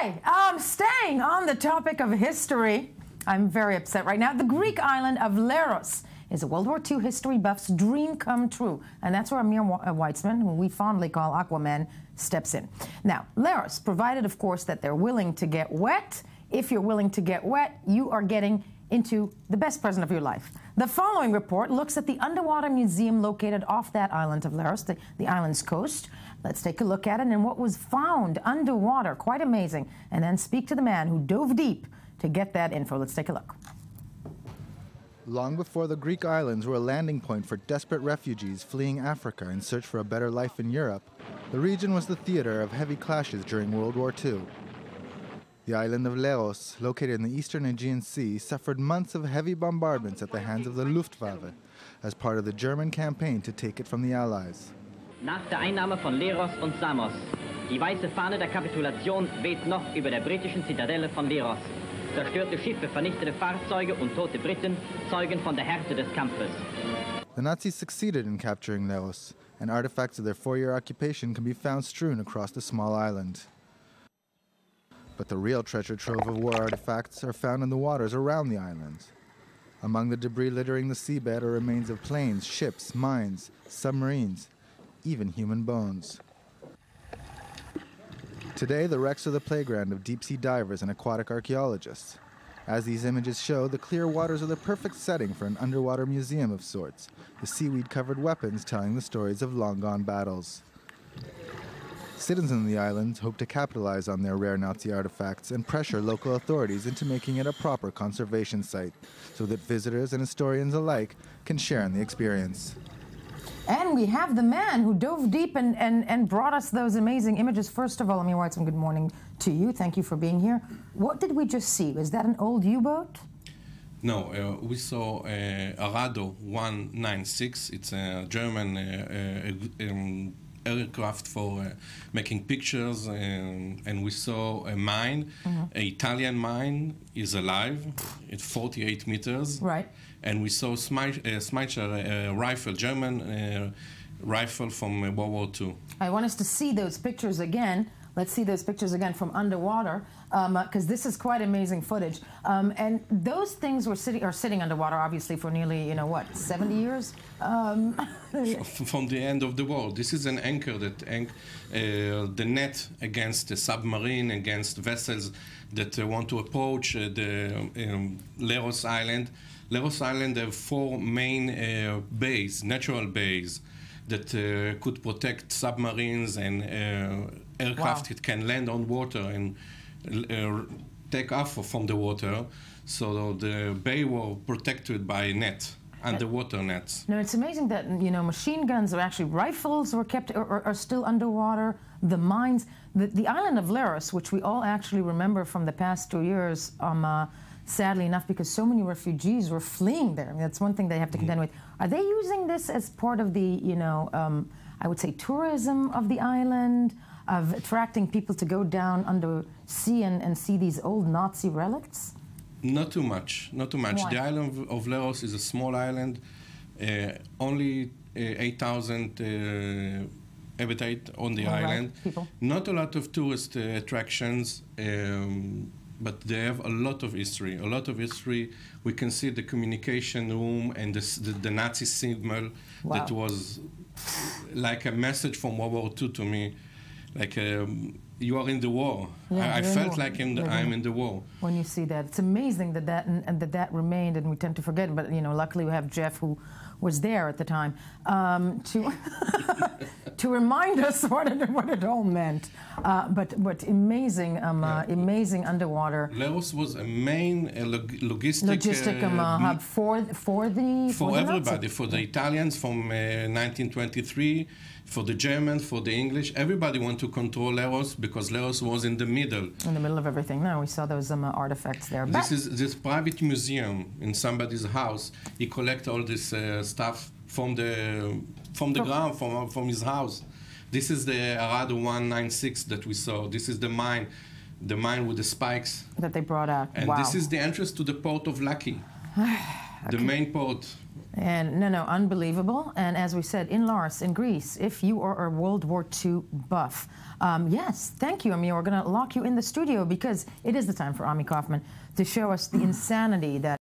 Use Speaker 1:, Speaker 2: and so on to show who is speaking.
Speaker 1: Okay, um, staying on the topic of history, I'm very upset right now. The Greek island of Leros is a World War II history buff's dream come true. And that's where Amir uh, Weizman, who we fondly call Aquaman, steps in. Now, Leros, provided, of course, that they're willing to get wet. If you're willing to get wet, you are getting into the best present of your life. The following report looks at the underwater museum located off that island of Leros, the, the island's coast. Let's take a look at it and what was found underwater. Quite amazing. And then speak to the man who dove deep to get that info. Let's take a look.
Speaker 2: Long before the Greek islands were a landing point for desperate refugees fleeing Africa in search for a better life in Europe, the region was the theater of heavy clashes during World War II. The island of Leros, located in the eastern Aegean Sea, suffered months of heavy bombardments at the hands of the Luftwaffe as part of the German campaign to take it from the Allies.
Speaker 3: Nach der Einnahme von Leros und Samos. Die weiße Fahne der Kapitulation weht noch über der britischen Zitadelle von Leros. Zerstörte Schiffe, vernichtete Fahrzeuge und tote Briten zeugen von der Härte des Kampfes.
Speaker 2: The Nazis succeeded in capturing Leros, and artifacts of their four-year occupation can be found strewn across the small island. But the real treasure trove of war artifacts are found in the waters around the island. Among the debris littering the seabed are remains of planes, ships, mines, submarines, even human bones. Today, the wrecks are the playground of deep sea divers and aquatic archaeologists. As these images show, the clear waters are the perfect setting for an underwater museum of sorts, the seaweed covered weapons telling the stories of long gone battles. Citizens of the island hope to capitalize on their rare Nazi artifacts and pressure local authorities into making it a proper conservation site so that visitors and historians alike can share in the experience.
Speaker 1: And we have the man who dove deep and, and, and brought us those amazing images. First of all, Amir Weizman, good morning to you. Thank you for being here. What did we just see? Was that an old U boat?
Speaker 4: No, uh, we saw uh, Arado 196. It's a German uh, uh um, aircraft for uh, making pictures, and, and, we saw a mine, mm-hmm. an Italian mine is alive, It's 48 meters.
Speaker 1: Right.
Speaker 4: And we saw Schmeisser uh, rifle, German uh, rifle from uh, World War II.
Speaker 1: I want us to see those pictures again. Let's see those pictures again from underwater, because um, uh, this is quite amazing footage. Um, and those things were sitting are sitting underwater, obviously, for nearly you know what, 70 years. Um,
Speaker 4: from the end of the war, this is an anchor that anch- uh, the net against the submarine, against vessels that uh, want to approach uh, the um, Leros Island. Leros Island have four main uh, bays, natural bays that uh, could protect submarines and uh, aircraft wow. that can land on water and uh, take off from the water. So the bay were protected by net underwater nets.
Speaker 1: No, it's amazing that you know machine guns or actually rifles were kept or, are still underwater. The mines, the, the island of Leros, which we all actually remember from the past two years. Um, uh, sadly enough, because so many refugees were fleeing there. I mean, that's one thing they have to contend with. Are they using this as part of the, you know, um, I would say tourism of the island, of attracting people to go down under sea and, and see these old Nazi relics?
Speaker 4: Not too much. Not too much.
Speaker 1: Why?
Speaker 4: The island of, Leros is a small island, uh, only uh, 8,000 uh, habitat on the
Speaker 1: All
Speaker 4: island.
Speaker 1: Right. People.
Speaker 4: Not a lot of tourist uh, attractions. Um, but they have a lot of history. A lot of history. We can see the communication room and the, the, the Nazi symbol wow. that was like a message from World War II to me. Like um, you are in the war. Yeah, I, I felt like in the, I'm in the war.
Speaker 1: When you see that, it's amazing that that and, and, that that remained, and we tend to forget. But you know, luckily we have Jeff who was there at the time um, to to remind us what it, what it all meant. Uh, but but amazing, um, uh, amazing underwater.
Speaker 4: Leros was a main uh, log logistic,
Speaker 1: logistic um, uh, hub for for the
Speaker 4: for, for everybody, for the Italians from 1923 uh, for the Germans, for the English. Everybody wanted to control Leros because Leros was in the middle.
Speaker 1: In the middle of everything. No, we saw those um, artifacts there.
Speaker 4: This but is this private museum in somebody's house. He collect all this uh, stuff from the from the ground from from his house. This is the Arado 196 that we saw. This is the mine, the mine with the spikes
Speaker 1: that they brought out.
Speaker 4: And
Speaker 1: wow.
Speaker 4: this is the entrance to the port of Lakki, okay. the main port
Speaker 1: And no, no, unbelievable. And as we said, in Leros, in Greece, if you are a World War II buff, um, yes, thank you, Amir. We're going to lock you in the studio because it is the time for Ami Kaufman to show us the insanity that.